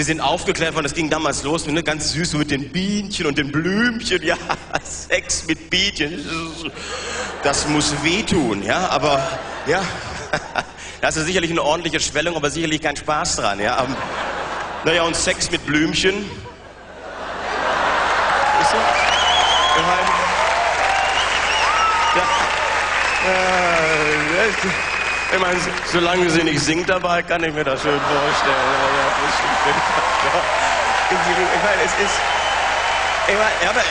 wir sind aufgeklärt worden, das ging damals los, ne, ganz süß mit den Bienchen und den Blümchen, ja, Sex mit Bienchen, das muss wehtun, ja, aber, ja, da ist sicherlich eine ordentliche Schwellung, aber sicherlich kein Spaß dran, ja. Um, naja, und Sex mit Blümchen. Ist so? Meine, ja, äh, ich meine, solange sie nicht singt dabei, kann ich mir das schön vorstellen. Ich meine, es ist. Ich meine, aber